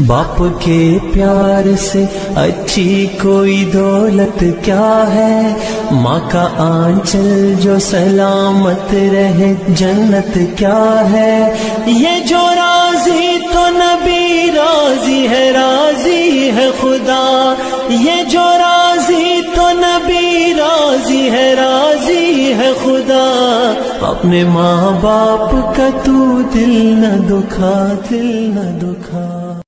बाप के प्यार से अच्छी कोई दौलत क्या है? माँ का आंचल जो सलामत रहे, जन्नत क्या है? ये जो राज़ी तो नबी राज़ी है राज़ी है खुदा। ये जो राज़ी तो नबी राज़ी है राज़ी है खुदा। अपने माँ बाप का तू दिल न दुखा, दिल न दुखा।